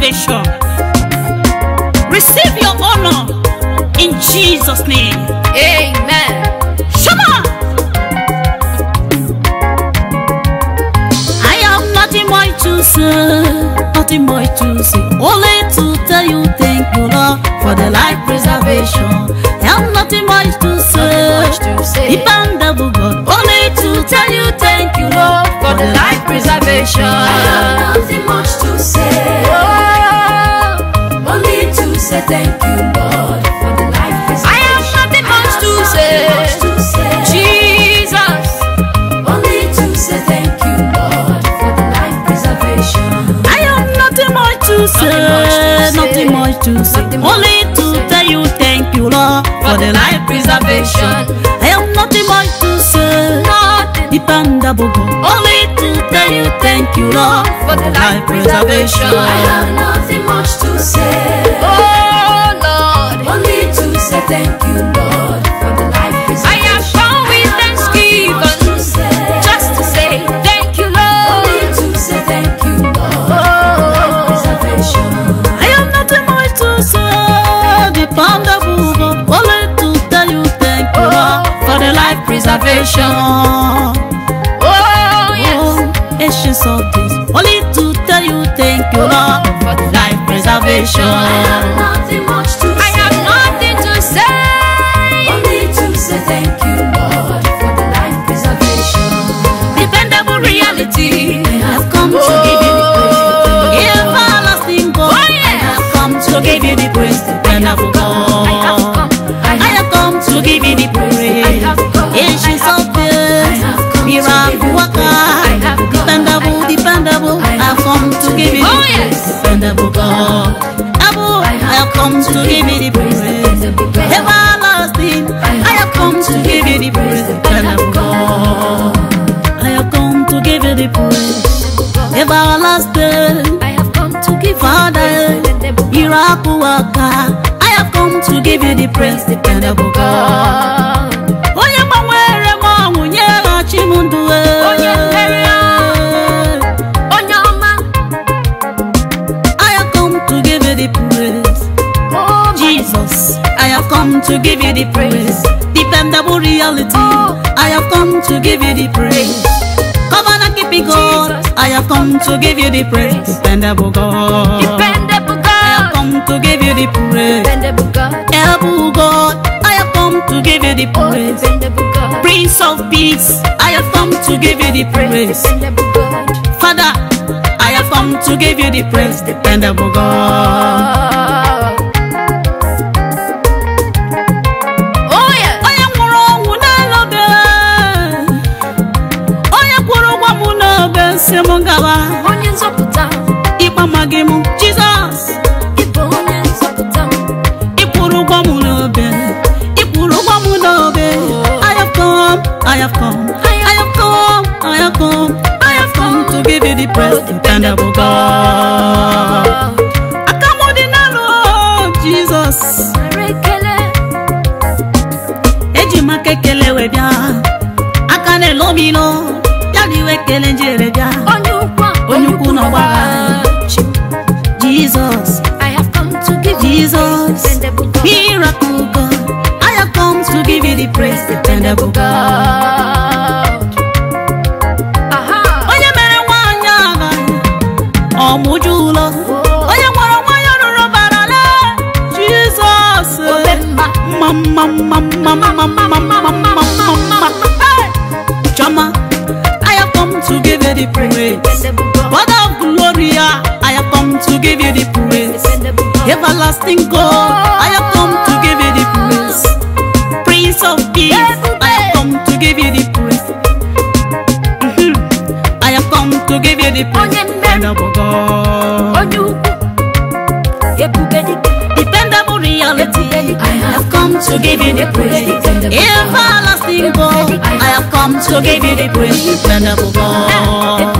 salvation. Receive your honor in Jesus' name. Amen. Shema! I have nothing more to say, nothing more to say. Only to tell you thank you, Lord, for the life preservation. I have nothing more to say. Nothing much to say. Say thank you, Lord, for the life I have nothing much to say. Much. Jesus. Only to say thank you, Lord, for the life preservation. I have nothing more to say, Nothing much to say. Only to tell you thank you, Lord, for the life preservation. I have nothing more to say, dependable Only to tell you thank you, Lord, For the life preservation. I have nothing much to preservation. oh, yes. Ancients of days, only to tell you thank you, Lord, for life preservation. I have come to give you the praise. Everlasting, I have come to give you the praise. Dependable God, I have come to give you the praise. Everlasting, I have come to give Father, miracle worker, I have come to give you the praise. Dependable God. Jesus, I have come to give you the praise. Dependable reality. I have come to give you the praise. Covenant keeping God, I have come to give you the praise. Dependable God, Dependable I have come to give you the praise. Dependable God. Able God, I have come to give you the Oh, praise. dependable God. Prince of Peace, I have come to give you the praise. Dependable God. Father, I have come to give you the praise, dependable God. Onye nzọpụta. ịgba magị m Jizọs, Ịbụ onye nzọpụta. ịkwụrụ ụgwọ m n'obe, ịkwụrụ ụgwọ m n'obe. I have come, I have come, I have come, I have come, I have come to give you the praise, dependable God. Akamụ dị n'elu o, Jizọs. Eji m aka ekele wee bịa aka na-ele omi ilo ya na iwe ekele njere bịa Jizọs I have come to give Jesus. miracle god i have come to give you the praise dependable god Aha. onye mere nwaanyị agha ọmụju ụlọ onye gwara nwaanyị rụrụ barale jizọs Obe mma. mma mma mma mma mma mma mma mma! Chama, I have come to give you the praise. Give you the praise. Everlasting God, I have come to give you the praise. Prince of Peace, I have come to give you the praise. Mhm. I have come to give you the praise. Dependable God, dependable reality. I have come to give you the praise. Everlasting God, I have come to give you the praise. Dependable God.